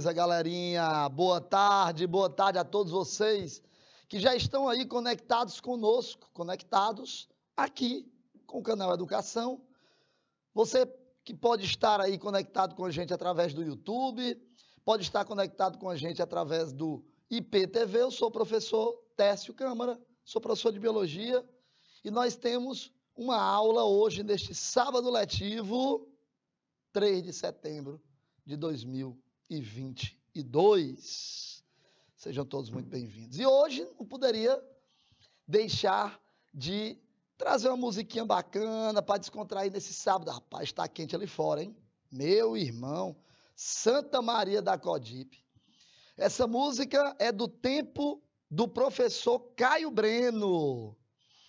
Beleza, galerinha? Boa tarde, boa tarde a todos vocês que já estão aí conectados conosco, conectados aqui com o canal Educação. Você que pode estar aí conectado com a gente através do YouTube, pode estar conectado com a gente através do IPTV. Eu sou o professor Técio Câmara, sou professor de Biologia e nós temos uma aula hoje, neste sábado letivo, 3 de setembro de 2022. Sejam todos muito bem-vindos. E hoje não poderia deixar de trazer uma musiquinha bacana para descontrair nesse sábado. Rapaz, está quente ali fora, hein? Meu irmão, Santa Maria da Codipe. Essa música é do tempo do professor Caio Breno.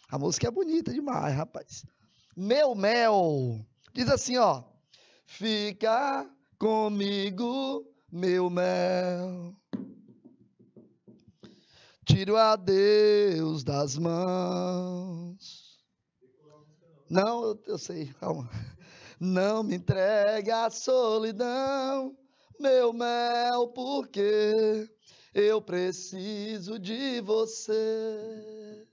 A música é bonita demais, rapaz. Meu mel. Diz assim, ó. Fica comigo, meu mel. Tiro a Deus das mãos. Não, eu, eu sei, calma. Não me entregue a solidão, meu mel, porque eu preciso de você.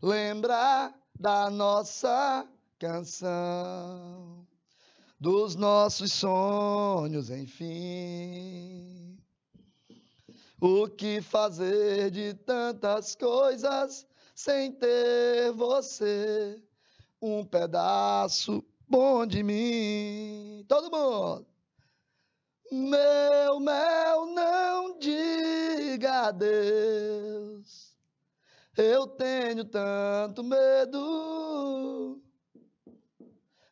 Lembrar da nossa canção, dos nossos sonhos, enfim. O que fazer de tantas coisas sem ter você? Um pedaço bom de mim. Todo mundo. Meu mel, não diga adeus. Eu tenho tanto medo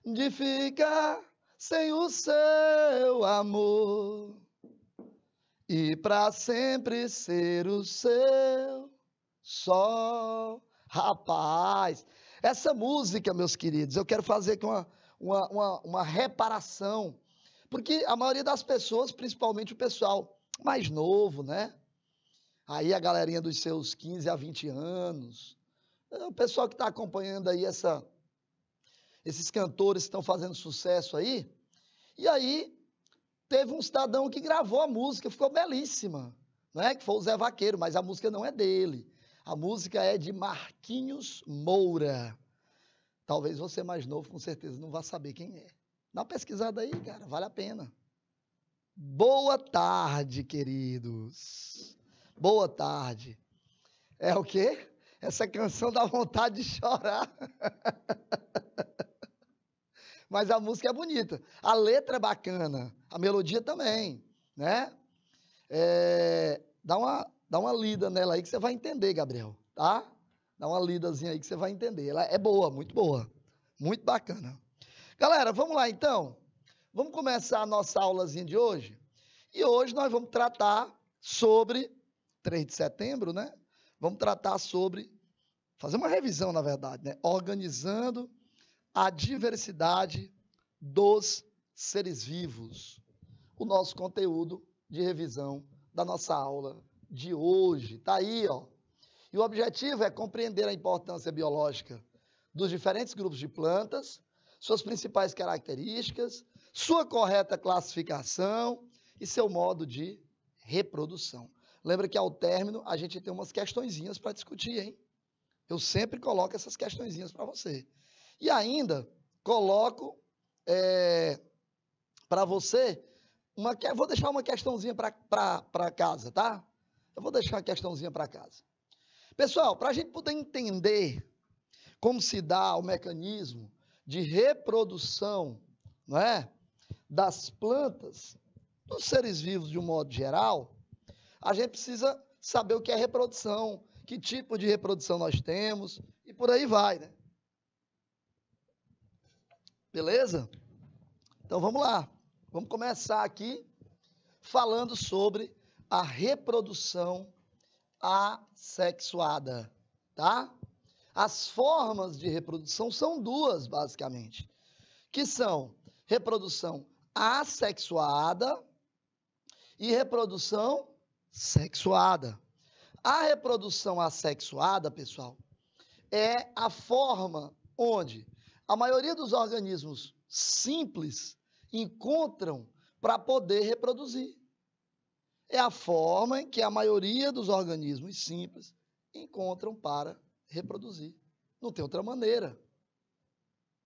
de ficar sem o seu amor e para sempre ser o seu só. Rapaz, essa música, meus queridos, eu quero fazer aqui uma, uma, uma, uma reparação, porque a maioria das pessoas, principalmente o pessoal mais novo, né? Aí a galerinha dos seus 15 a 20 anos, é o pessoal que está acompanhando aí essa, esses cantores estão fazendo sucesso aí, e aí teve um cidadão que gravou a música, ficou belíssima, né? que foi o Zé Vaqueiro, mas a música não é dele. A música é de Marquinhos Moura. Talvez você mais novo, com certeza, não vá saber quem é. Dá uma pesquisada aí, cara, vale a pena. Boa tarde, queridos. Boa tarde. É o quê? Essa canção dá vontade de chorar. Mas a música é bonita. A letra é bacana. A melodia também, né? É, dá, uma, dá uma lida nela aí que você vai entender, Gabriel, tá? Dá uma lidazinha aí que você vai entender. Ela é boa, muito boa. Muito bacana. Galera, vamos lá então. Vamos começar a nossa aulazinha de hoje. E hoje nós vamos tratar sobre 3 de setembro, né? Vamos tratar sobre fazer uma revisão, na verdade, né? Organizando a diversidade dos seres vivos. O nosso conteúdo de revisão da nossa aula de hoje. Está aí, ó. E o objetivo é compreender a importância biológica dos diferentes grupos de plantas, suas principais características, sua correta classificação e seu modo de reprodução. Lembra que ao término a gente tem umas questõezinhas para discutir, hein? Eu sempre coloco essas questõezinhas para você. E ainda coloco é, para você, uma, vou deixar uma questãozinha para casa, tá? Eu vou deixar uma questãozinha para casa. Pessoal, para a gente poder entender como se dá o mecanismo de reprodução, não é? Das plantas, dos seres vivos de um modo geral, a gente precisa saber o que é reprodução, que tipo de reprodução nós temos e por aí vai, né? Beleza? Então vamos lá. Vamos começar aqui falando sobre a reprodução assexuada, tá? As formas de reprodução são duas, basicamente, que são reprodução assexuada e reprodução sexuada. A reprodução assexuada, pessoal, é a forma onde a maioria dos organismos simples encontram para poder reproduzir. É a forma em que a maioria dos organismos simples encontram para reproduzir. Não tem outra maneira.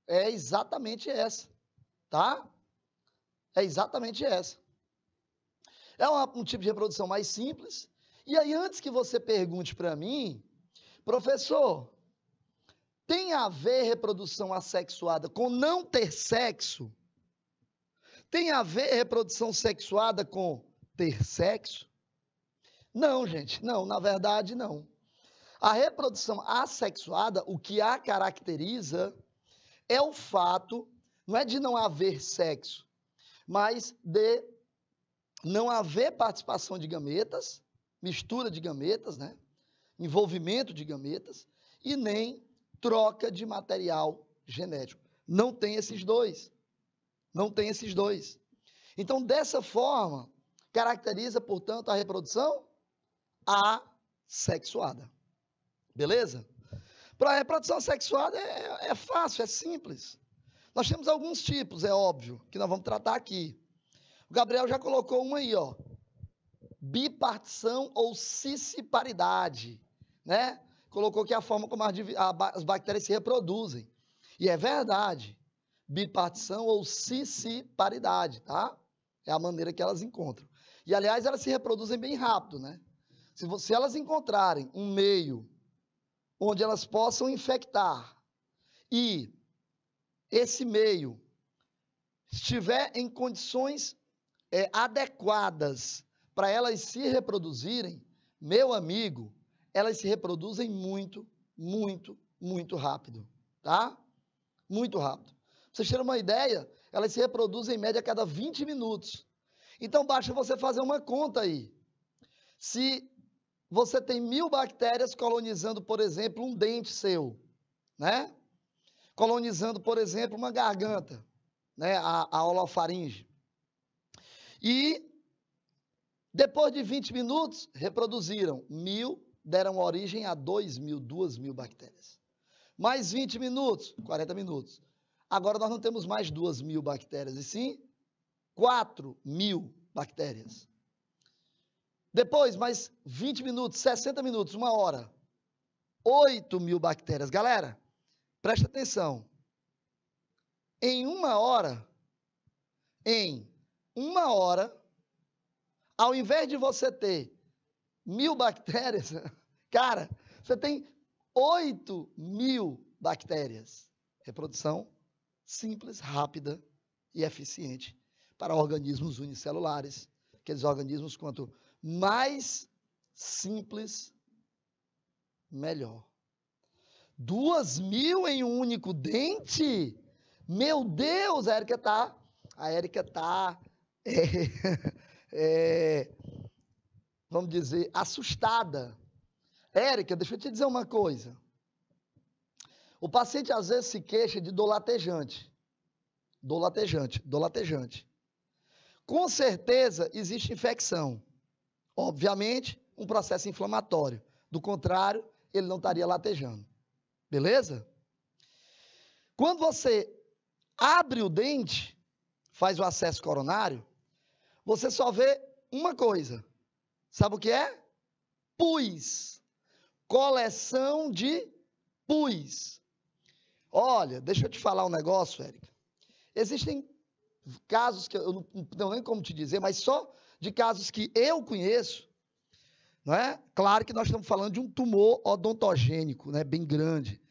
É exatamente essa, tá? É exatamente essa. É uma, um tipo de reprodução mais simples. E aí, antes que você pergunte para mim, professor, tem a ver reprodução assexuada com não ter sexo? Tem a ver reprodução sexuada com ter sexo? Não, gente, não, na verdade não. A reprodução assexuada, o que a caracteriza é o fato, não é de não haver sexo, mas de não haver participação de gametas, mistura de gametas, né? envolvimento de gametas, e nem troca de material genético. Não tem esses dois. Não tem esses dois. Então, dessa forma, caracteriza, portanto, a reprodução assexuada. Beleza? Para a reprodução sexuada é, é fácil, é simples. Nós temos alguns tipos, é óbvio, que nós vamos tratar aqui. O Gabriel já colocou uma aí, ó. Bipartição ou cissiparidade, né? Colocou que é a forma como as bactérias se reproduzem. E é verdade. Bipartição ou cissiparidade, tá? É a maneira que elas encontram. E, aliás, elas se reproduzem bem rápido, né? Se, se elas encontrarem um meio onde elas possam infectar e esse meio estiver em condições é, adequadas para elas se reproduzirem, meu amigo, elas se reproduzem muito, muito, muito rápido, tá? Muito rápido. Pra vocês terem uma ideia, elas se reproduzem em média a cada 20 minutos. Então basta você fazer uma conta aí. Se você tem mil bactérias colonizando, por exemplo, um dente seu, né? Colonizando, por exemplo, uma garganta, né? A, a holofaringe. E depois de 20 minutos, reproduziram mil deram origem a 2 mil, 2 mil bactérias. Mais 20 minutos, 40 minutos. Agora nós não temos mais 2 mil bactérias, e sim 4 mil bactérias. Depois, mais 20 minutos, 60 minutos, uma hora. 8 mil bactérias. Galera, presta atenção. Em uma hora, em uma hora, ao invés de você ter mil bactérias, cara, você tem 8 mil bactérias. Reprodução simples, rápida e eficiente para organismos unicelulares. Aqueles organismos, quanto mais simples, melhor. Duas mil em um único dente? Meu Deus, a Érica tá. A Érica tá. É, é, vamos dizer, assustada. Érica, deixa eu te dizer uma coisa. O paciente às vezes se queixa de dor latejante. Dor latejante, dor latejante. Com certeza existe infecção. Obviamente, um processo inflamatório. Do contrário, ele não estaria latejando. Beleza? Quando você abre o dente, faz o acesso coronário, você só vê uma coisa: Sabe o que é? Pus. Coleção de pus. Olha, deixa eu te falar um negócio, Érica. Existem casos que eu não tenho nem como te dizer, mas só de casos que eu conheço, não é? Claro que nós estamos falando de um tumor odontogênico, né, bem grande,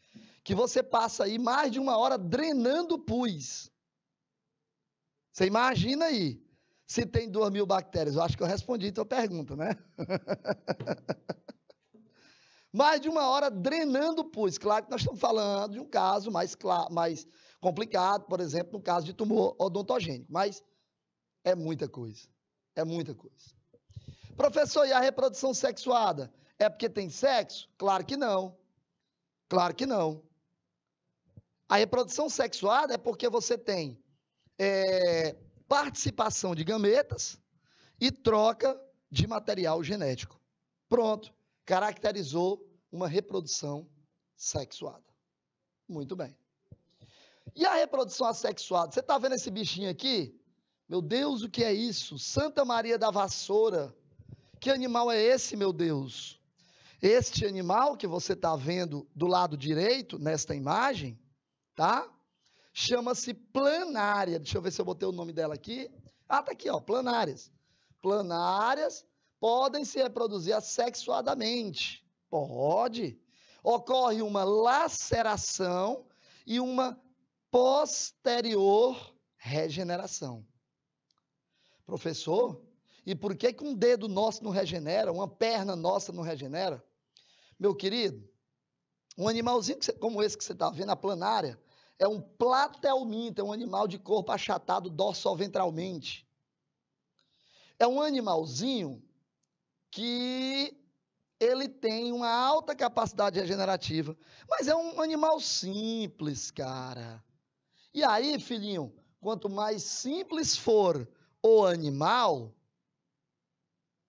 que você passa aí mais de uma hora drenando pus. Você imagina aí, se tem duas mil bactérias? Eu acho que eu respondi a tua pergunta, né? mais de uma hora drenando pus. Claro que nós estamos falando de um caso mais, mais complicado, por exemplo, no caso de tumor odontogênico, mas é muita coisa. É muita coisa. Professor, e a reprodução sexuada? É porque tem sexo? Claro que não. Claro que não. A reprodução sexuada é porque você tem é, participação de gametas e troca de material genético. Pronto, caracterizou uma reprodução sexuada. Muito bem. E a reprodução assexuada? Você está vendo esse bichinho aqui? Meu Deus, o que é isso? Santa Maria da Vassoura. Que animal é esse, meu Deus? Este animal que você está vendo do lado direito, nesta imagem, tá? Chama-se planária. Deixa eu ver se eu botei o nome dela aqui. Ah, tá aqui, ó, planárias. Planárias podem se reproduzir assexuadamente. Pode. Ocorre uma laceração e uma posterior regeneração. Professor, e por que, que um dedo nosso não regenera, uma perna nossa não regenera? Meu querido, um animalzinho como esse que você está vendo, a planária, é um platelminto, é um animal de corpo achatado dorsoventralmente. É um animalzinho que ele tem uma alta capacidade regenerativa, mas é um animal simples, cara. E aí, filhinho, quanto mais simples for o animal,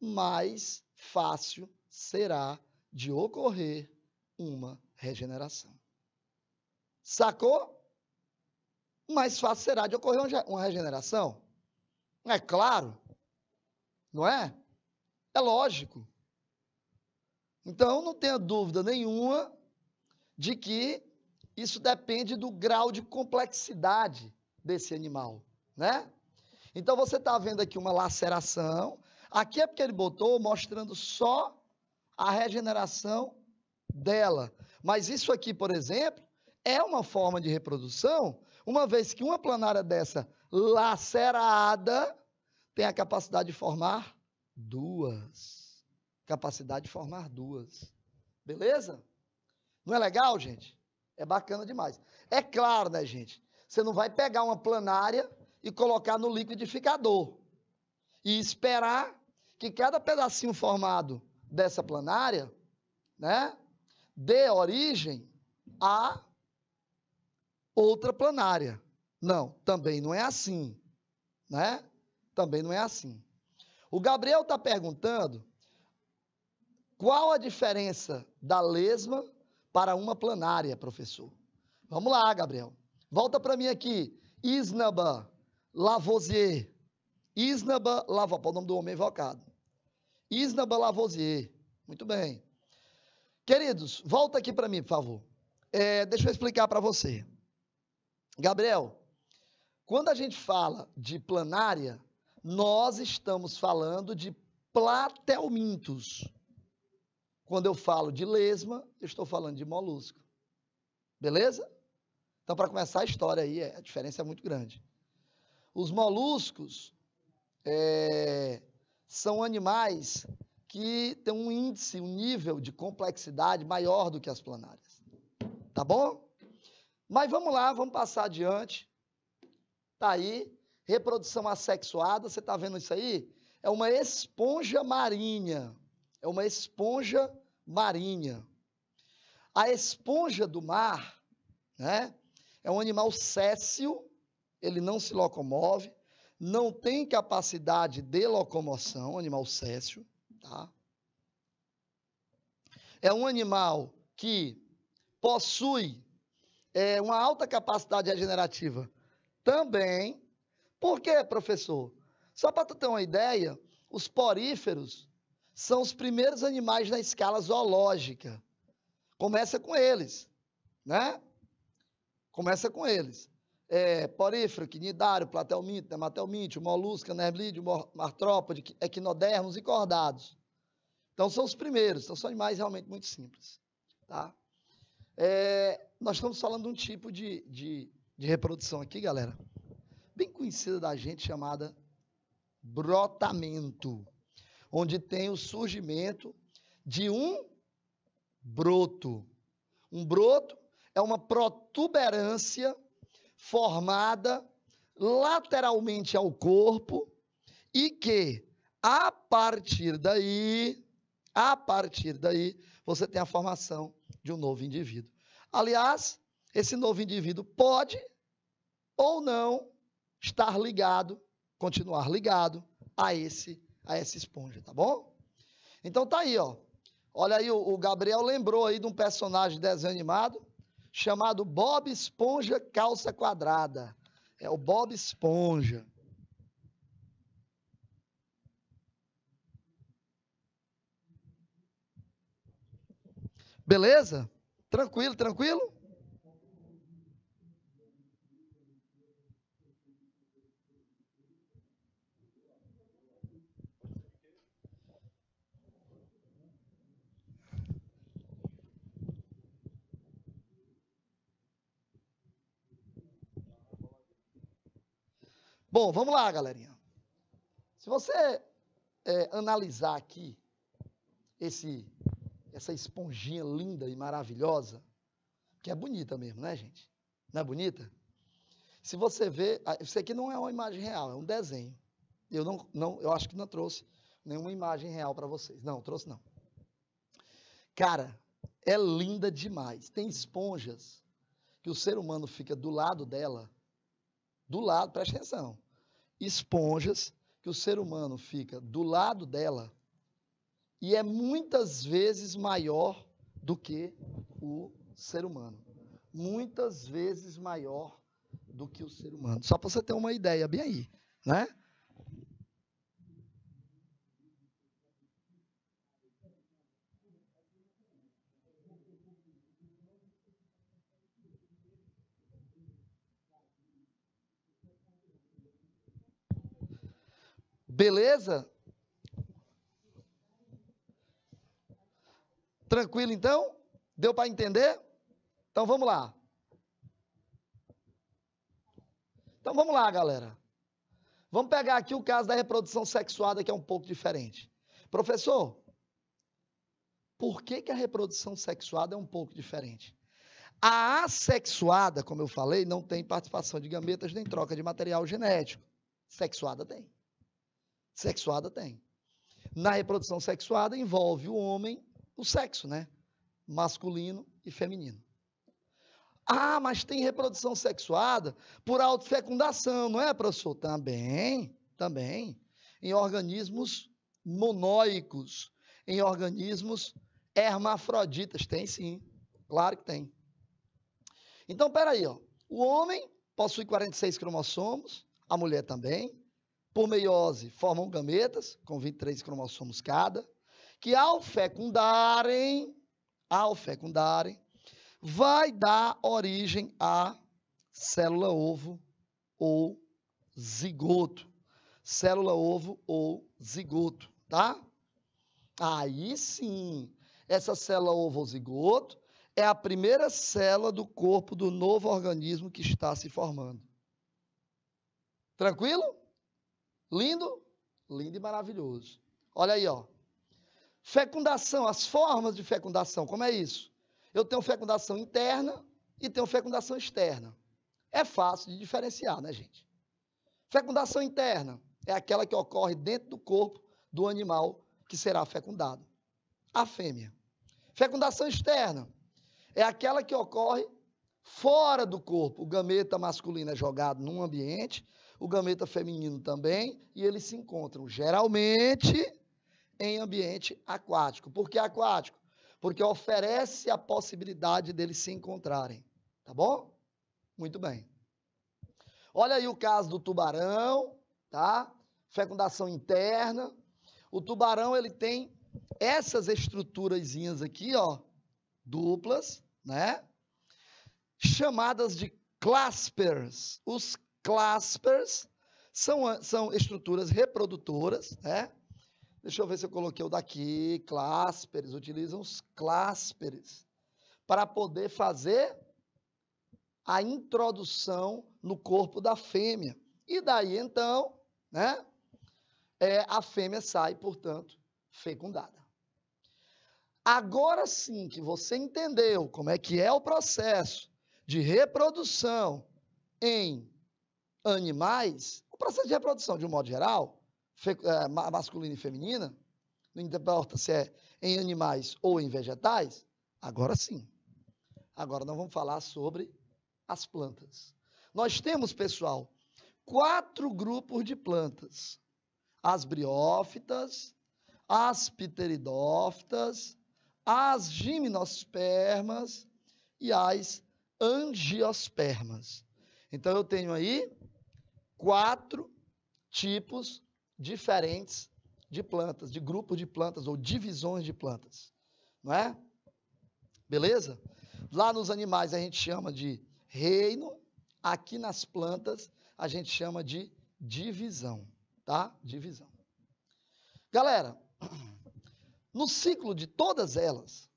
mais fácil será de ocorrer uma regeneração. Sacou? Mais fácil será de ocorrer uma regeneração. É claro, não é? É lógico. Então, não tenha dúvida nenhuma de que isso depende do grau de complexidade desse animal, né? Então, você está vendo aqui uma laceração. Aqui é porque ele botou mostrando só a regeneração dela. Mas isso aqui, por exemplo, é uma forma de reprodução, uma vez que uma planária dessa lacerada tem a capacidade de formar duas. Capacidade de formar duas. Beleza? Não é legal, gente? É bacana demais. É claro, né, gente? Você não vai pegar uma planária e colocar no liquidificador e esperar que cada pedacinho formado dessa planária, né, dê origem a outra planária. Não, também não é assim, né? Também não é assim. O Gabriel está perguntando qual a diferença da lesma para uma planária, professor. Vamos lá, Gabriel. Volta para mim aqui. Isnaba Lavoisier. Isnaba Lavoisier. O nome do homem invocado. Isnaba Lavoisier. Muito bem. Queridos, volta aqui para mim, por favor. É, deixa eu explicar para você. Gabriel, quando a gente fala de planária, nós estamos falando de platelmintos. Quando eu falo de lesma, eu estou falando de molusco. Beleza? Então, para começar a história aí, a diferença é muito grande. Os moluscos é, são animais que têm um índice, um nível de complexidade maior do que as planárias. Tá bom? Mas vamos lá, vamos passar adiante. Tá aí, reprodução assexuada, você está vendo isso aí? É uma esponja marinha. É uma esponja marinha. A esponja do mar, né? É um animal céssio, ele não se locomove, não tem capacidade de locomoção, animal céssio, tá? É um animal que possui é, uma alta capacidade regenerativa também, por quê, professor? Só para tu ter uma ideia, os poríferos são os primeiros animais na escala zoológica. Começa com eles, né? Começa com eles. É, porífero, quinidário, platelminte, nematelminte, molusca, nerblídeo, artrópode, equinodermos e cordados. Então, são os primeiros. Então, são animais realmente muito simples. Tá? É, nós estamos falando de um tipo de, de, de reprodução aqui, galera, bem conhecida da gente chamada brotamento, onde tem o surgimento de um broto. Um broto é uma protuberância formada lateralmente ao corpo e que a partir daí, a partir daí, você tem a formação de um novo indivíduo. Aliás, esse novo indivíduo pode ou não estar ligado, continuar ligado a esse a essa esponja, tá bom? Então tá aí, ó. Olha aí, o, Gabriel lembrou aí de um personagem desanimado chamado Bob Esponja Calça Quadrada. É o Bob Esponja. Beleza? Tranquilo, tranquilo? Bom, vamos lá, galerinha. Se você é, analisar aqui esse, essa esponjinha linda e maravilhosa, que é bonita mesmo, né, gente? Não é bonita? Se você vê, ah, isso aqui não é uma imagem real, é um desenho. Eu não, não eu acho que não trouxe nenhuma imagem real para vocês. Não, trouxe não. Cara, é linda demais. Tem esponjas que o ser humano fica do lado dela do lado, preste atenção, esponjas que o ser humano fica do lado dela e é muitas vezes maior do que o ser humano. Muitas vezes maior do que o ser humano. Só para você ter uma ideia bem aí, né? Beleza? Tranquilo então? Deu para entender? Então vamos lá. Então vamos lá, galera. Vamos pegar aqui o caso da reprodução sexuada, que é um pouco diferente. Professor, por que, que a reprodução sexuada é um pouco diferente? A assexuada, como eu falei, não tem participação de gametas nem troca de material genético. Sexuada tem. Sexuada tem. Na reprodução sexuada envolve o homem, o sexo, né? Masculino e feminino. Ah, mas tem reprodução sexuada por autofecundação, não é, professor? Também, também. Em organismos monóicos, em organismos hermafroditas. Tem sim, claro que tem. Então, peraí, ó. O homem possui 46 cromossomos, a mulher também por meiose, formam gametas, com 23 cromossomos cada, que ao fecundarem, ao fecundarem, vai dar origem à célula ovo ou zigoto. Célula ovo ou zigoto, tá? Aí sim, essa célula ovo ou zigoto é a primeira célula do corpo do novo organismo que está se formando. Tranquilo? Lindo? Lindo e maravilhoso. Olha aí, ó. Fecundação, as formas de fecundação, como é isso? Eu tenho fecundação interna e tenho fecundação externa. É fácil de diferenciar, né, gente? Fecundação interna é aquela que ocorre dentro do corpo do animal que será fecundado. A fêmea. Fecundação externa é aquela que ocorre fora do corpo. O gameta masculino é jogado num ambiente o gameta feminino também, e eles se encontram geralmente em ambiente aquático. Por que aquático? Porque oferece a possibilidade deles se encontrarem. Tá bom? Muito bem. Olha aí o caso do tubarão, tá? Fecundação interna. O tubarão ele tem essas estruturazinhas aqui, ó, duplas, né? Chamadas de claspers. Os claspers são, são estruturas reprodutoras, né? Deixa eu ver se eu coloquei o daqui. Claspers, utilizam os claspers para poder fazer a introdução no corpo da fêmea. E daí, então, né? É, a fêmea sai, portanto, fecundada. Agora sim que você entendeu como é que é o processo de reprodução em animais, o processo de reprodução, de um modo geral, é, masculina e feminina, não importa se é em animais ou em vegetais, agora sim. Agora nós vamos falar sobre as plantas. Nós temos, pessoal, quatro grupos de plantas: as briófitas, as pteridófitas, as gimnospermas e as angiospermas. Então eu tenho aí quatro tipos diferentes de plantas, de grupos de plantas ou divisões de plantas, não é? Beleza? Lá nos animais a gente chama de reino, aqui nas plantas a gente chama de divisão, tá? Divisão. Galera, no ciclo de todas elas,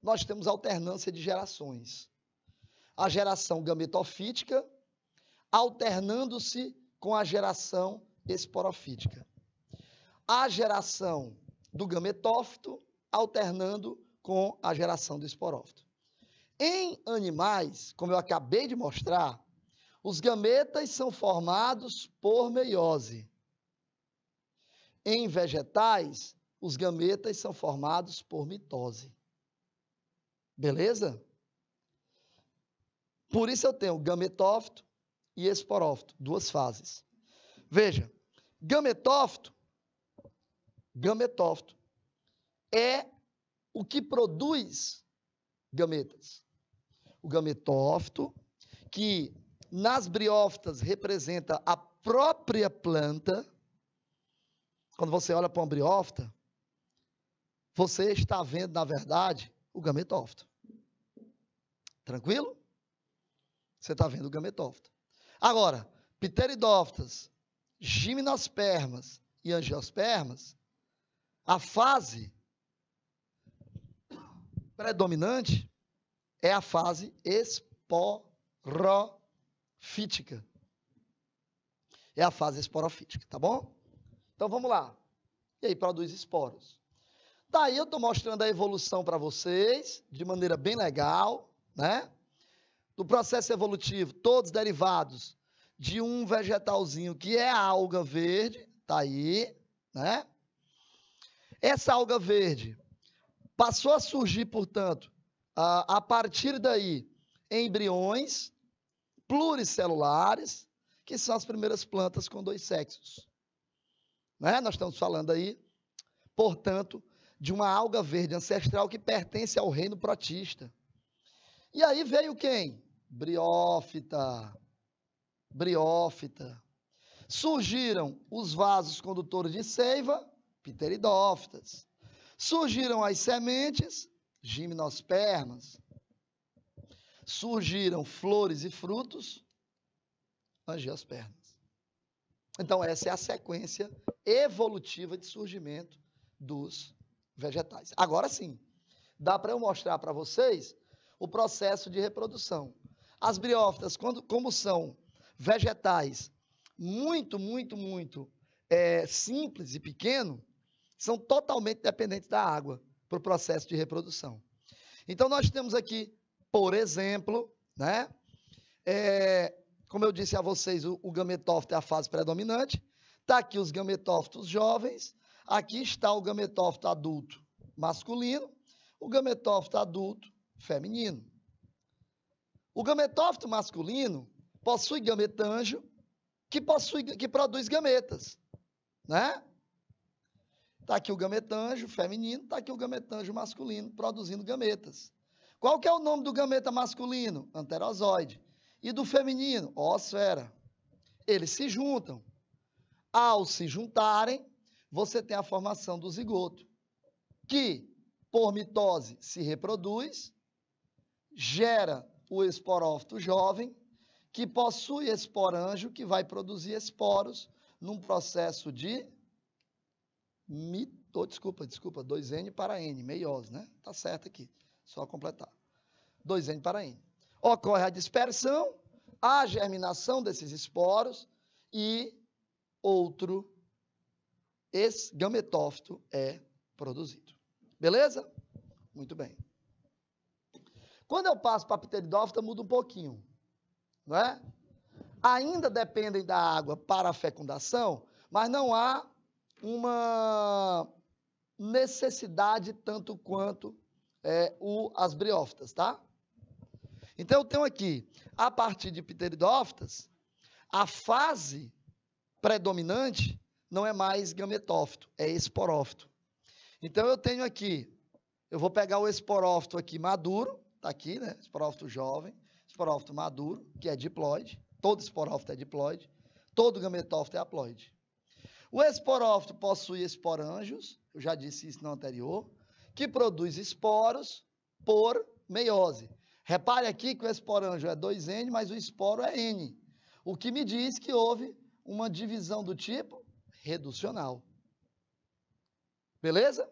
nós temos alternância de gerações. A geração gametofítica alternando-se com a geração esporofítica. A geração do gametófito alternando com a geração do esporófito. Em animais, como eu acabei de mostrar, os gametas são formados por meiose. Em vegetais, os gametas são formados por mitose. Beleza? Por isso eu tenho gametófito e esporófito, duas fases. Veja, gametófito, gametófito é o que produz gametas. O gametófito, que nas briófitas representa a própria planta. Quando você olha para uma briófita, você está vendo, na verdade, o gametófito. Tranquilo? Você está vendo o gametófito. Agora, pteridófitas, gimnospermas e angiospermas, a fase predominante é a fase esporofítica. É a fase esporofítica, tá bom? Então vamos lá. E aí produz esporos. Daí eu estou mostrando a evolução para vocês, de maneira bem legal, né? Do processo evolutivo, todos derivados de um vegetalzinho que é a alga verde, tá aí, né? Essa alga verde Passou a surgir, portanto, a, a partir daí, embriões pluricelulares, que são as primeiras plantas com dois sexos. Né? Nós estamos falando aí, portanto, de uma alga verde ancestral que pertence ao reino protista. E aí veio quem? Briófita. Briófita. Surgiram os vasos condutores de seiva, pteridófitas. Surgiram as sementes, gimnospermas. Surgiram flores e frutos, angiospermas. Então, essa é a sequência evolutiva de surgimento dos vegetais. Agora sim, dá para eu mostrar para vocês o processo de reprodução. As briófitas, quando, como são vegetais muito, muito, muito é, simples e pequeno, são totalmente dependentes da água para o processo de reprodução. Então, nós temos aqui, por exemplo, né, é, como eu disse a vocês, o, o gametófito é a fase predominante. Está aqui os gametófitos jovens. Aqui está o gametófito adulto masculino, o gametófito adulto feminino. O gametófito masculino possui gametanjo, que, possui, que produz gametas, né? Está aqui o gametanjo feminino, está aqui o gametanjo masculino produzindo gametas. Qual que é o nome do gameta masculino? Anterozoide. E do feminino? Oosfera. Eles se juntam. Ao se juntarem, você tem a formação do zigoto, que, por mitose, se reproduz, gera o esporófito jovem, que possui esporanjo, que vai produzir esporos num processo de mito, desculpa, desculpa, 2N para N, meiose, né? Tá certo aqui, só completar. 2N para N. Ocorre a dispersão, a germinação desses esporos e outro gametófito é produzido. Beleza? Muito bem. Quando eu passo para a pteridófita, muda um pouquinho, não é? Ainda dependem da água para a fecundação, mas não há uma necessidade tanto quanto é, o, as briófitas, tá? Então, eu tenho aqui, a partir de pteridófitas, a fase predominante não é mais gametófito, é esporófito. Então, eu tenho aqui, eu vou pegar o esporófito aqui maduro, tá aqui, né? Esporófito jovem, esporófito maduro, que é diploide, todo esporófito é diploide, todo gametófito é haploide. O esporófito possui esporângios, eu já disse isso no anterior, que produz esporos por meiose. Repare aqui que o esporanjo é 2N, mas o esporo é N. O que me diz que houve uma divisão do tipo reducional. Beleza?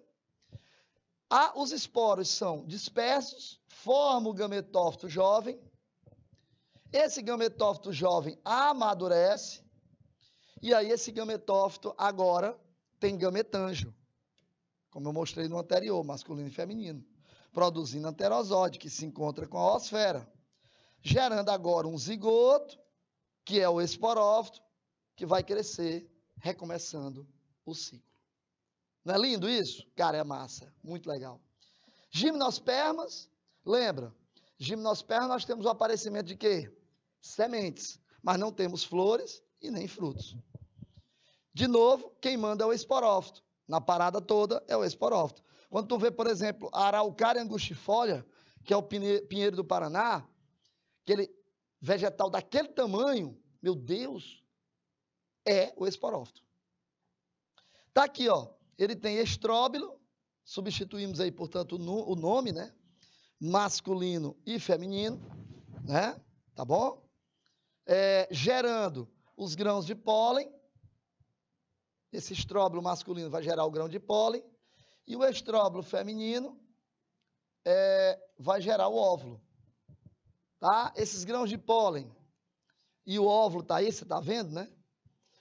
Ah, os esporos são dispersos, formam o gametófito jovem. Esse gametófito jovem amadurece. E aí esse gametófito agora tem gametanjo, como eu mostrei no anterior, masculino e feminino, produzindo anterosóide, que se encontra com a osfera, gerando agora um zigoto, que é o esporófito, que vai crescer, recomeçando o ciclo. Não é lindo isso? Cara, é massa. Muito legal. Gimnospermas, lembra? Gimnospermas nós temos o aparecimento de quê? Sementes. Mas não temos flores e nem frutos. De novo, quem manda é o esporófito. Na parada toda é o esporófito. Quando tu vê, por exemplo, a araucária angustifolia, que é o pinheiro do Paraná, aquele vegetal daquele tamanho, meu Deus, é o esporófito. Tá aqui, ó. Ele tem estróbilo, substituímos aí, portanto, o nome, né? Masculino e feminino, né? Tá bom? É, gerando os grãos de pólen. Esse estróbilo masculino vai gerar o grão de pólen. E o estróbilo feminino é, vai gerar o óvulo. Tá? Esses grãos de pólen e o óvulo tá aí, você tá vendo, né?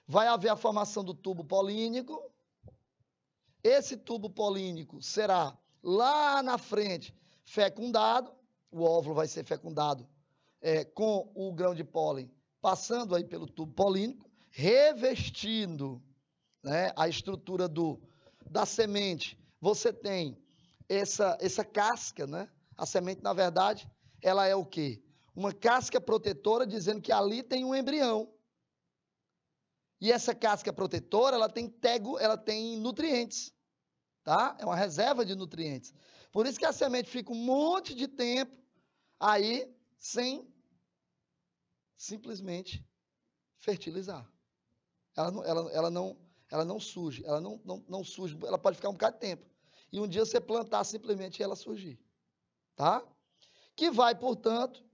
Vai haver a formação do tubo polínico. Esse tubo polínico será lá na frente fecundado. O óvulo vai ser fecundado é, com o grão de pólen passando aí pelo tubo polínico, revestindo né, a estrutura do, da semente. Você tem essa, essa casca, né? A semente, na verdade, ela é o quê? Uma casca protetora dizendo que ali tem um embrião. E essa casca protetora, ela tem tego, ela tem nutrientes, tá? É uma reserva de nutrientes. Por isso que a semente fica um monte de tempo aí sem simplesmente fertilizar. Ela não, ela, ela não, ela não surge, ela não, não, não surge, ela pode ficar um bocado de tempo. E um dia você plantar simplesmente ela surgir. Tá? Que vai, portanto,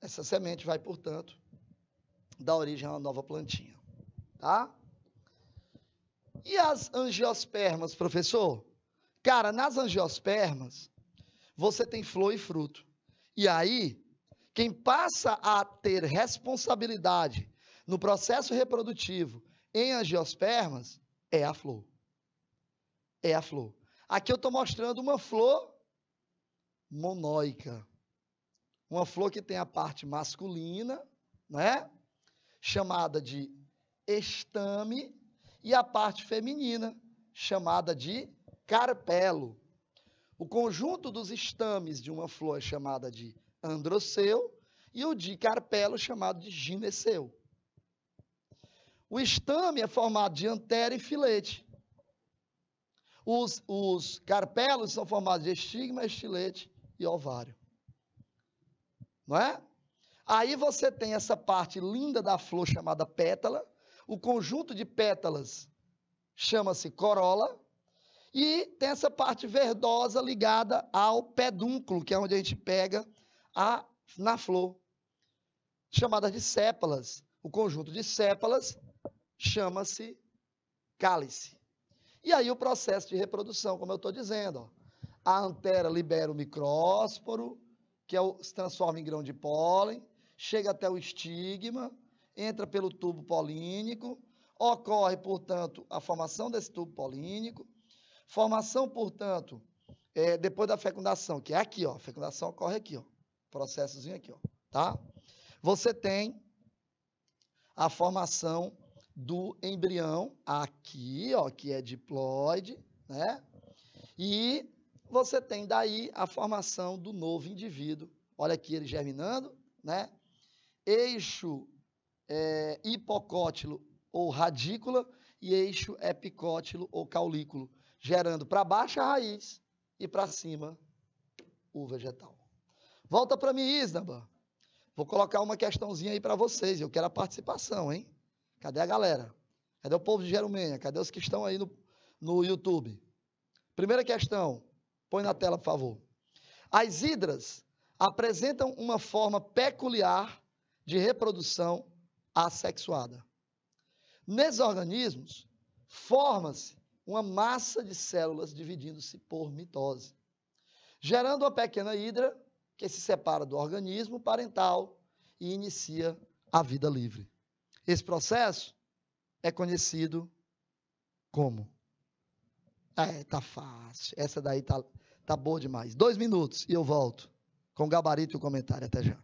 essa semente vai, portanto, dar origem a uma nova plantinha. Tá? E as angiospermas, professor? Cara, nas angiospermas, você tem flor e fruto. E aí, quem passa a ter responsabilidade no processo reprodutivo em angiospermas é a flor. É a flor. Aqui eu estou mostrando uma flor monóica. Uma flor que tem a parte masculina, né? Chamada de estame, e a parte feminina, chamada de carpelo. O conjunto dos estames de uma flor é chamada de androceu, e o de carpelo chamado de gineceu. O estame é formado de antera e filete. Os, os carpelos são formados de estigma, estilete e ovário. Não é? Aí você tem essa parte linda da flor chamada pétala. O conjunto de pétalas chama-se corola. E tem essa parte verdosa ligada ao pedúnculo, que é onde a gente pega a, na flor, chamadas de sépalas. O conjunto de sépalas chama-se cálice. E aí o processo de reprodução, como eu estou dizendo, ó, a antera libera o micrósporo, que é o, se transforma em grão de pólen, chega até o estigma, entra pelo tubo polínico, ocorre, portanto, a formação desse tubo polínico, formação, portanto, é, depois da fecundação, que é aqui, ó, a fecundação ocorre aqui, ó processozinho aqui, ó, tá? Você tem a formação do embrião aqui, ó, que é diploide, né? E você tem daí a formação do novo indivíduo. Olha aqui ele germinando, né? Eixo é, hipocótilo ou radícula e eixo epicótilo ou caulículo, gerando para baixo a raiz e para cima o vegetal. Volta para mim, Isnaba. Vou colocar uma questãozinha aí para vocês. Eu quero a participação, hein? Cadê a galera? Cadê o povo de Jeromênia? Cadê os que estão aí no, no YouTube? Primeira questão. Põe na tela, por favor. As hidras apresentam uma forma peculiar de reprodução assexuada. Nesses organismos, forma-se uma massa de células dividindo-se por mitose, gerando uma pequena hidra que se separa do organismo parental e inicia a vida livre. Esse processo é conhecido como? É, tá fácil. Essa daí tá, tá boa demais. Dois minutos e eu volto com o gabarito e o comentário. Até já.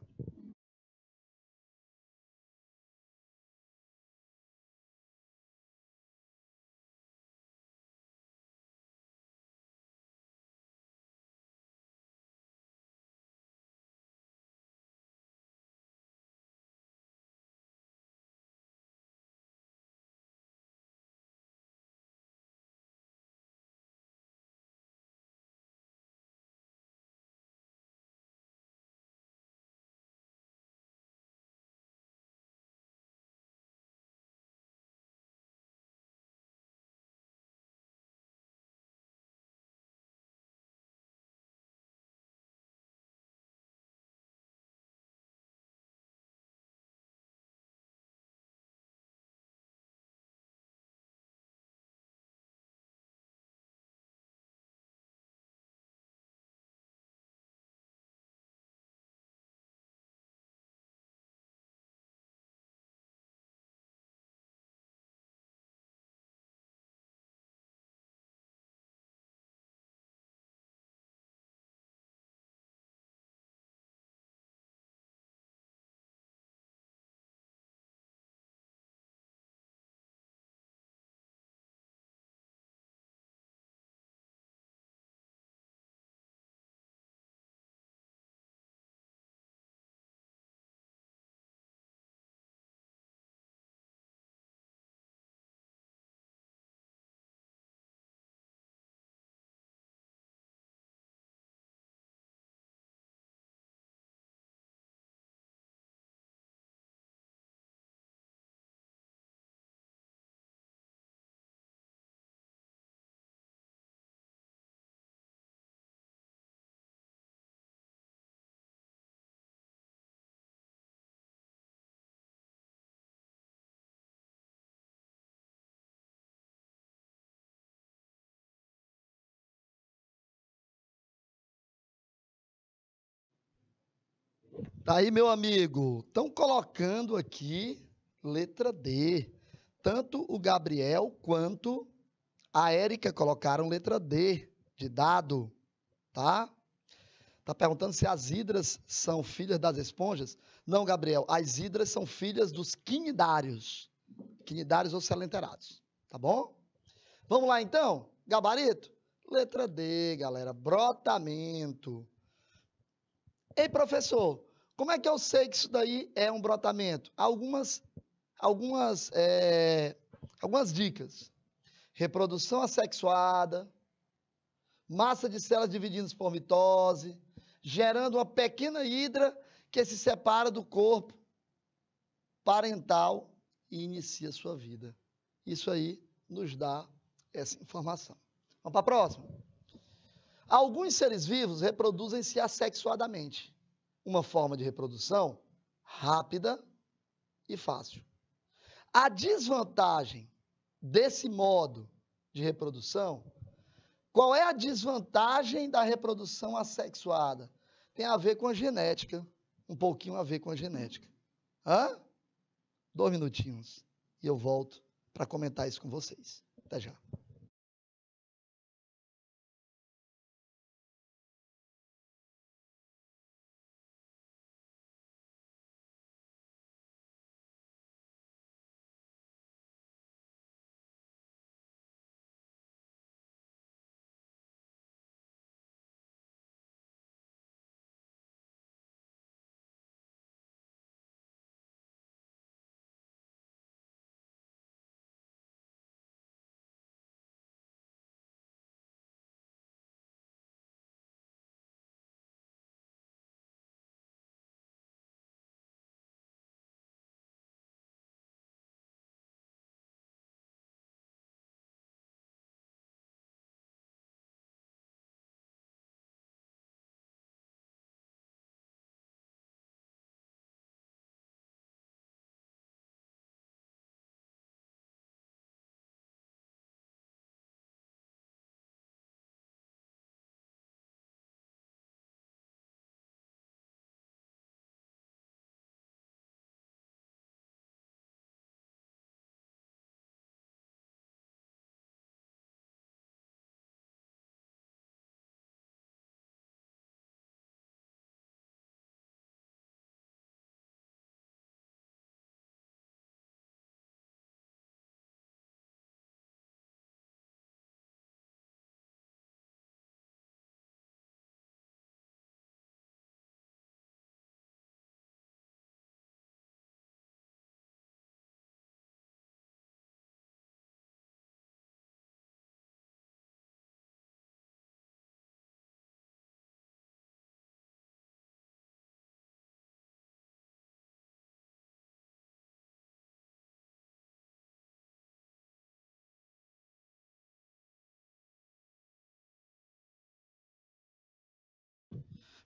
Tá aí, meu amigo. Estão colocando aqui letra D. Tanto o Gabriel quanto a Érica colocaram letra D de dado, tá? Tá perguntando se as hidras são filhas das esponjas? Não, Gabriel, as hidras são filhas dos quinidários. Quinidários ou selenterados, tá bom? Vamos lá então? Gabarito? Letra D, galera, brotamento. Ei, professor, como é que eu sei que isso daí é um brotamento? Algumas, algumas, é, algumas dicas. Reprodução assexuada, massa de células divididas por mitose, gerando uma pequena hidra que se separa do corpo parental e inicia sua vida. Isso aí nos dá essa informação. Vamos para a próxima? Alguns seres vivos reproduzem-se assexuadamente uma forma de reprodução rápida e fácil. A desvantagem desse modo de reprodução, qual é a desvantagem da reprodução assexuada? Tem a ver com a genética, um pouquinho a ver com a genética. Hã? Dois minutinhos e eu volto para comentar isso com vocês. Até já.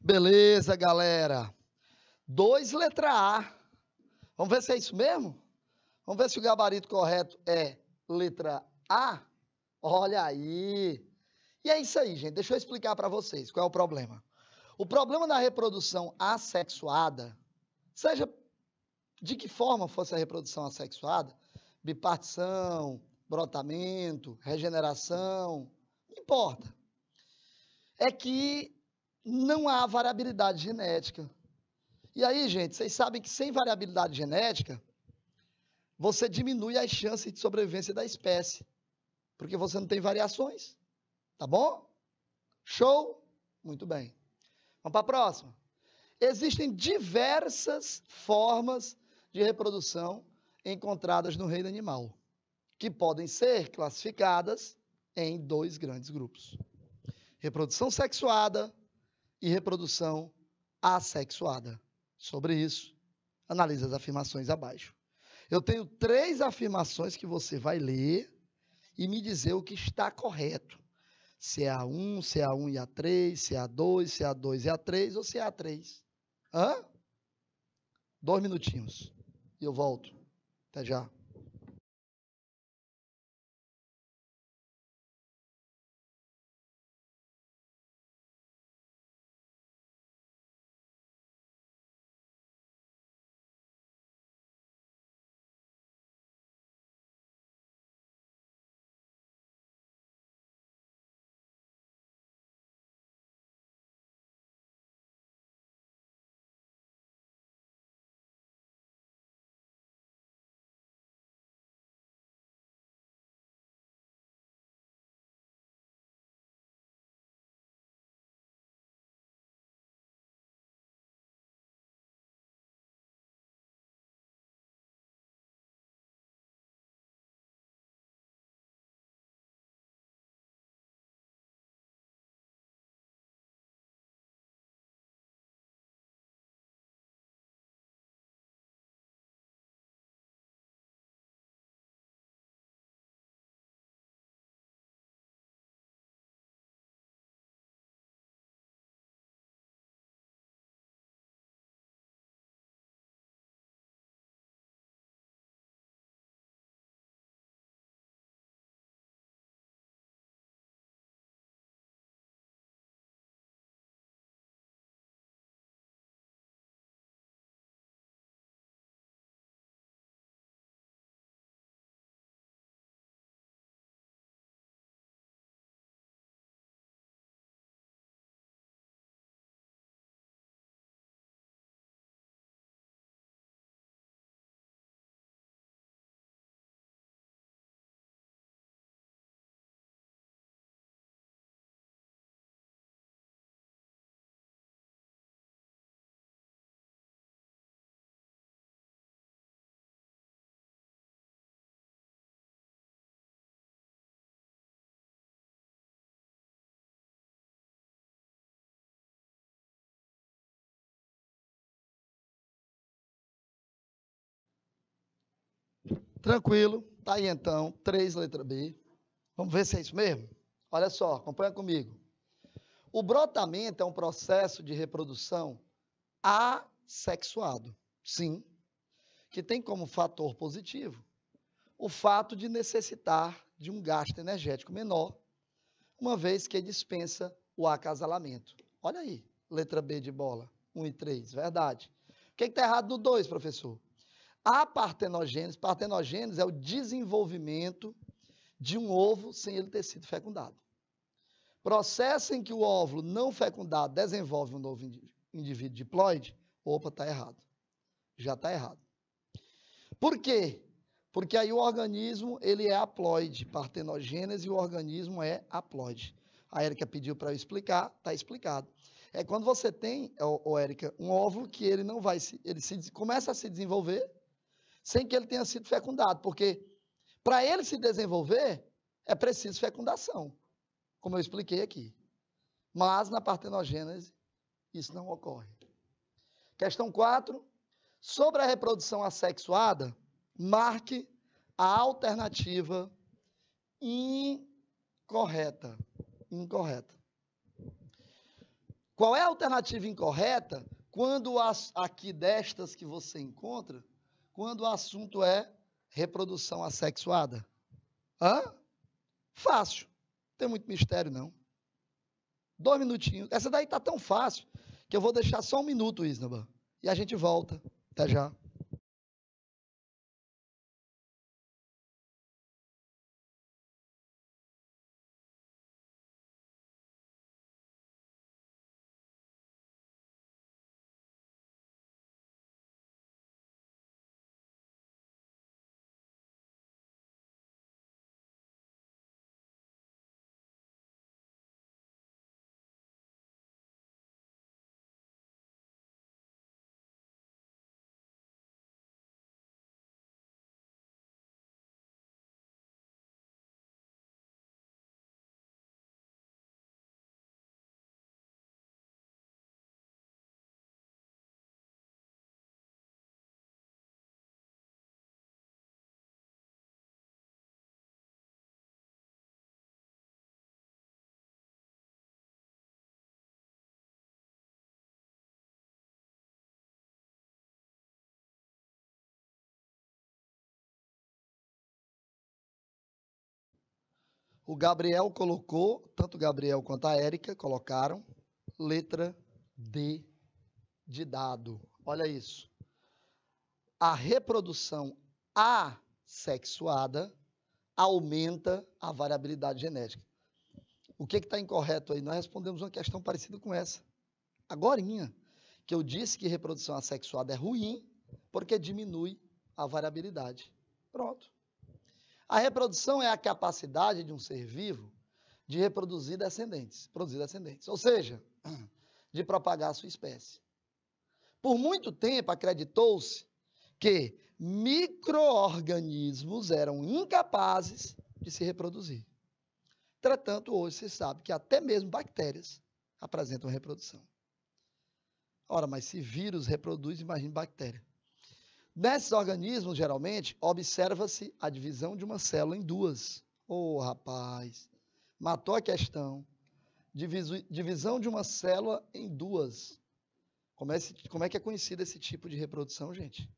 Beleza, galera. 2, letra A. Vamos ver se é isso mesmo? Vamos ver se o gabarito correto é letra A? Olha aí. E é isso aí, gente. Deixa eu explicar para vocês qual é o problema. O problema da reprodução assexuada, seja de que forma fosse a reprodução assexuada, bipartição, brotamento, regeneração, não importa. É que não há variabilidade genética. E aí, gente, vocês sabem que sem variabilidade genética, você diminui as chances de sobrevivência da espécie, porque você não tem variações. Tá bom? Show? Muito bem. Vamos para a próxima. Existem diversas formas de reprodução encontradas no reino animal, que podem ser classificadas em dois grandes grupos: reprodução sexuada e reprodução assexuada. Sobre isso, analise as afirmações abaixo. Eu tenho três afirmações que você vai ler e me dizer o que está correto. Se é A1, se é A1 e A3, se é A2, se é A2 e A3 ou se é A3. Hã? Dois minutinhos. E eu volto. Até já. Tranquilo. Tá aí então, 3 letra B. Vamos ver se é isso mesmo? Olha só, acompanha comigo. O brotamento é um processo de reprodução assexuado. Sim. Que tem como fator positivo o fato de necessitar de um gasto energético menor, uma vez que dispensa o acasalamento. Olha aí, letra B de bola, 1 e 3, verdade. O que está errado no 2, professor? A partenogênese, partenogênese é o desenvolvimento de um ovo sem ele ter sido fecundado. Processo em que o óvulo não fecundado desenvolve um novo indivíduo diploide, opa, está errado. Já está errado. Por quê? Porque aí o organismo ele é haploide, partenogênese, e o organismo é haploide. A Érica pediu para eu explicar, está explicado. É quando você tem, ô, Érica, um óvulo que ele não vai se, ele se, começa a se desenvolver, sem que ele tenha sido fecundado, porque para ele se desenvolver é preciso fecundação, como eu expliquei aqui. Mas na partenogênese isso não ocorre. Questão 4. Sobre a reprodução assexuada, marque a alternativa incorreta. Incorreta. Qual é a alternativa incorreta quando as, aqui destas que você encontra, quando o assunto é reprodução assexuada? Hã? Fácil. Não tem muito mistério, não. Dois minutinhos. Essa daí tá tão fácil que eu vou deixar só um minuto, Isnaba. E a gente volta. Até já. O Gabriel colocou, tanto o Gabriel quanto a Érica colocaram letra D de dado. Olha isso. A reprodução assexuada aumenta a variabilidade genética. O que está incorreto aí? Nós respondemos uma questão parecida com essa. Agorinha, que eu disse que reprodução assexuada é ruim porque diminui a variabilidade. Pronto. A reprodução é a capacidade de um ser vivo de reproduzir descendentes, produzir descendentes, ou seja, de propagar a sua espécie. Por muito tempo acreditou-se que microorganismos eram incapazes de se reproduzir. Entretanto, hoje se sabe que até mesmo bactérias apresentam reprodução. Ora, mas se vírus reproduz, imagine bactéria. Nesses organismos, geralmente, observa-se a divisão de uma célula em duas. Ô, oh, rapaz, matou a questão. divisão de uma célula em duas. Como é, como é, que é conhecido esse tipo de reprodução, gente?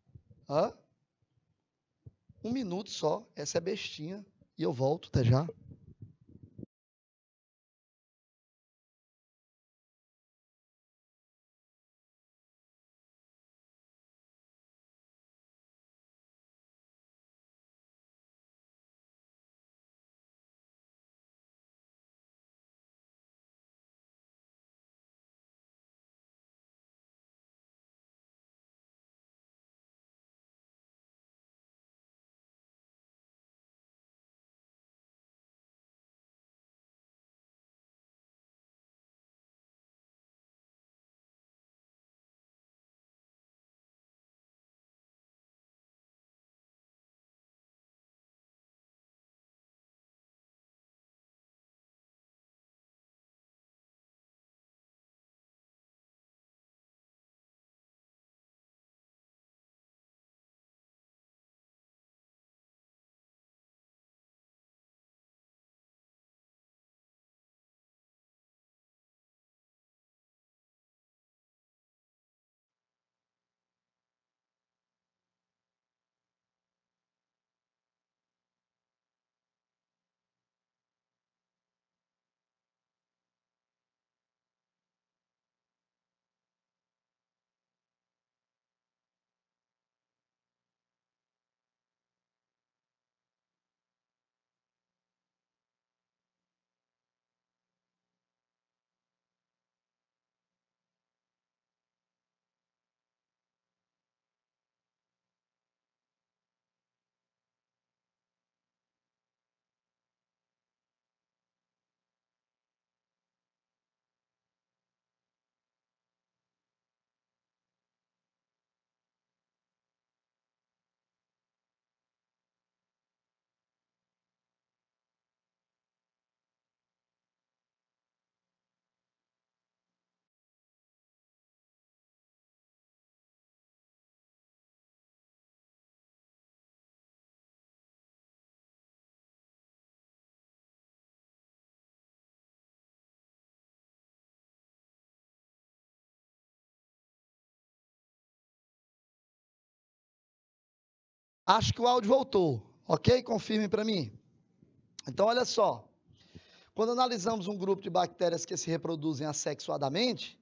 Hã? Um minuto só, essa é bestinha. E eu volto, até já. Acho que o áudio voltou. Ok? Confirme para mim. Então, olha só. Quando analisamos um grupo de bactérias que se reproduzem assexuadamente,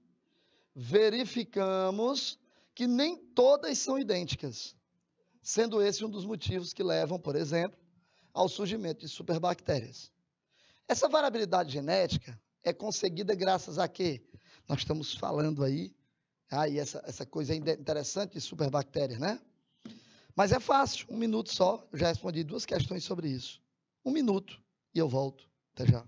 verificamos que nem todas são idênticas, sendo esse um dos motivos que levam, por exemplo, ao surgimento de superbactérias. Essa variabilidade genética é conseguida graças a quê? Nós estamos falando aí, aí essa, essa coisa interessante de superbactérias, né? Mas é fácil, um minuto só, eu já respondi duas questões sobre isso. Um minuto e eu volto. Até já.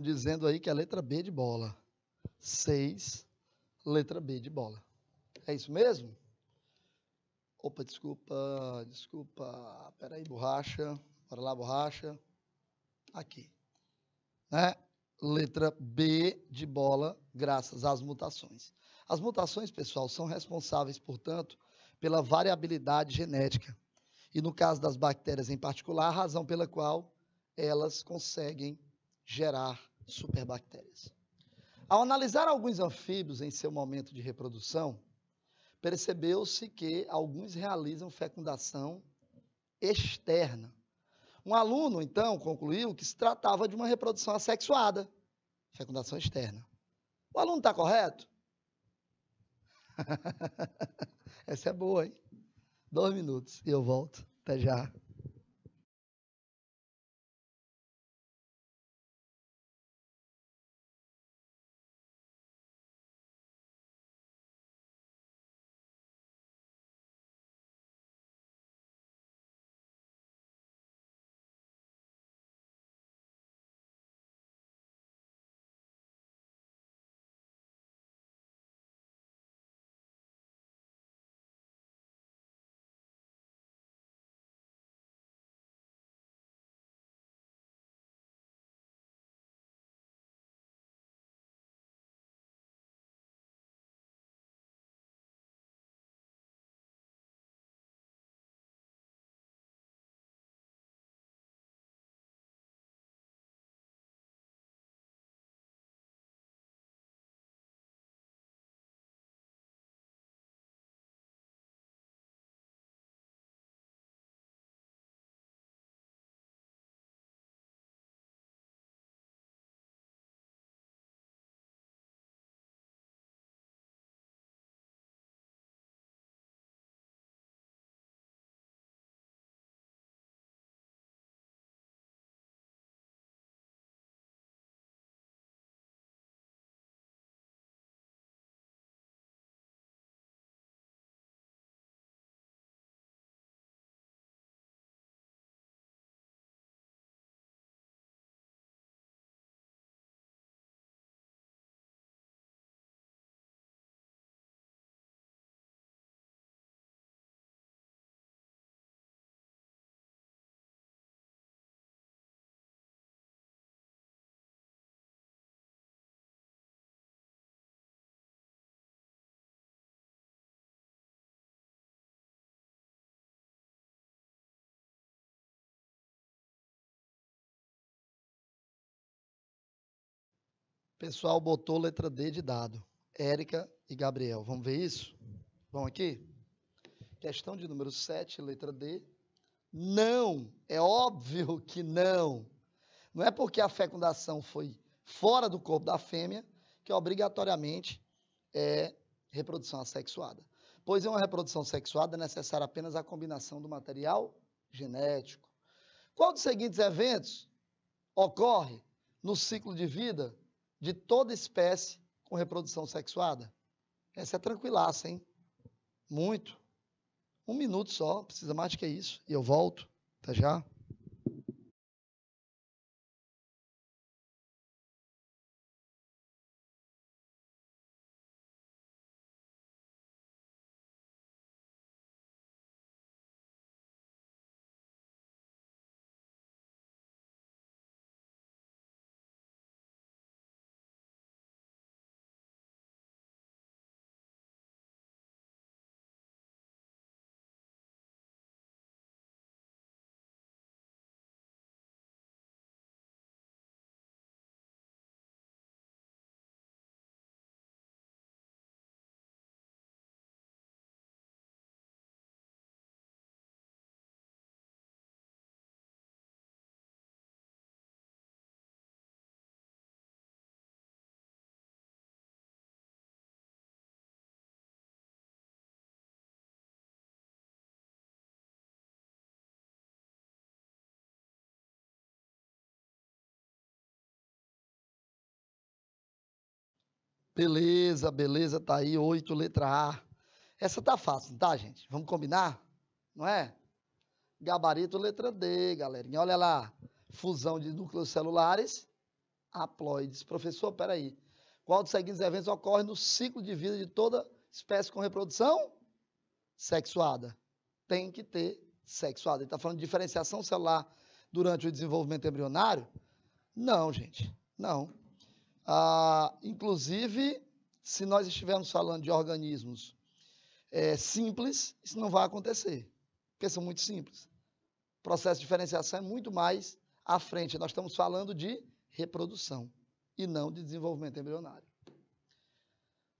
Dizendo aí que é a letra B de bola. 6, letra B de bola. É isso mesmo? Opa, desculpa, desculpa. Peraí, borracha. Bora lá, borracha. Aqui. Né? Letra B de bola, graças às mutações. As mutações, pessoal, são responsáveis, portanto, pela variabilidade genética. E no caso das bactérias em particular, a razão pela qual elas conseguem gerar superbactérias. Ao analisar alguns anfíbios em seu momento de reprodução, percebeu-se que alguns realizam fecundação externa. Um aluno, então, concluiu que se tratava de uma reprodução assexuada, fecundação externa. O aluno está correto? Essa é boa, hein? Dois minutos e eu volto. Até já. Pessoal botou letra D de dado. Érica e Gabriel. Vamos ver isso? Vamos aqui? Questão de número 7, letra D. Não, é óbvio que não. Não é porque a fecundação foi fora do corpo da fêmea que obrigatoriamente é reprodução assexuada. Pois em uma reprodução sexuada é necessária apenas a combinação do material genético. Qual dos seguintes eventos ocorre no ciclo de vida de toda espécie com reprodução sexuada? Essa é tranquilaça, hein? Muito. Um minuto só, precisa mais do que isso. E eu volto. Até já. Beleza, beleza, tá aí, 8, letra A. Essa tá fácil, tá, gente? Vamos combinar? Não é? Gabarito, letra D, galerinha. Olha lá, fusão de núcleos celulares, haploides. Professor, peraí. Qual dos seguintes eventos ocorre no ciclo de vida de toda espécie com reprodução? Sexuada. Tem que ter sexuada. Ele está falando de diferenciação celular durante o desenvolvimento embrionário? Não, gente, não. Ah, inclusive, se nós estivermos falando de organismos é, simples, isso não vai acontecer, porque são muito simples. O processo de diferenciação é muito mais à frente. Nós estamos falando de reprodução e não de desenvolvimento embrionário.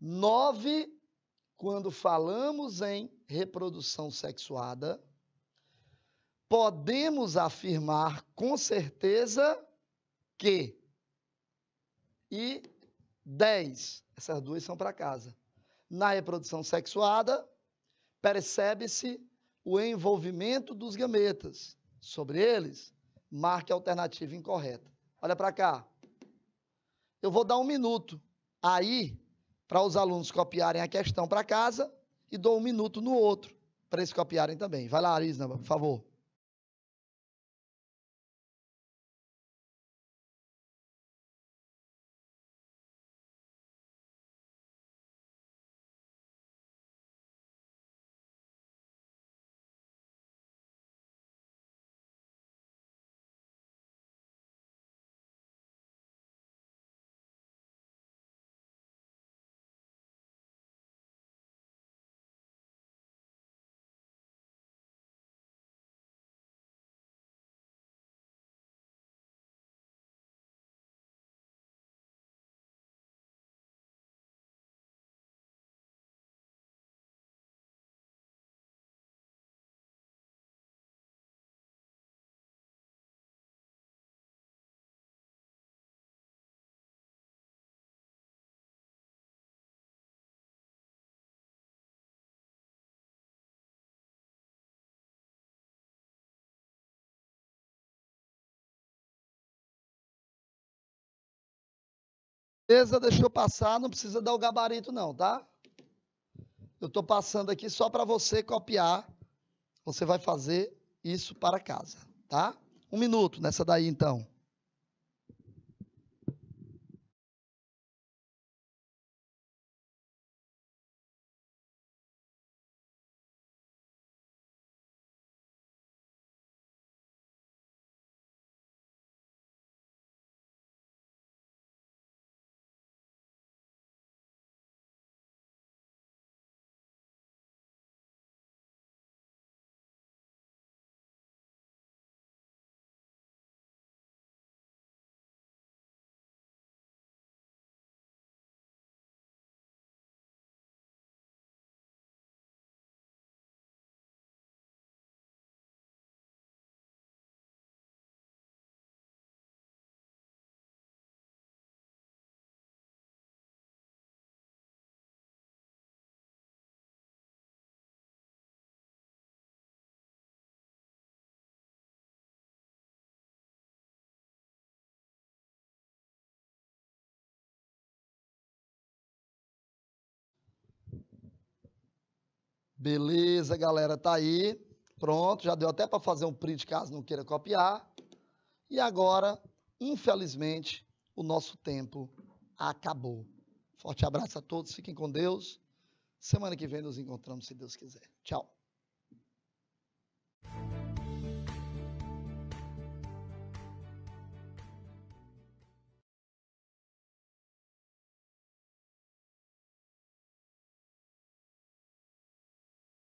Nove, quando falamos em reprodução sexuada, podemos afirmar com certeza que e 10. Essas duas são para casa. Na reprodução sexuada, percebe-se o envolvimento dos gametas. Sobre eles, marque a alternativa incorreta. Olha para cá. Eu vou dar um minuto aí para os alunos copiarem a questão para casa e dou um minuto no outro para eles copiarem também. Vai lá, Arisna, por favor. Beleza, deixou passar, não precisa dar o gabarito não, tá? Eu estou passando aqui só para você copiar. Você vai fazer isso para casa, tá? Um minuto nessa daí, então. Beleza, galera, tá aí. Pronto, já deu até para fazer um print caso não queira copiar. E agora, infelizmente, o nosso tempo acabou. Forte abraço a todos, fiquem com Deus. Semana que vem nos encontramos, se Deus quiser. Tchau.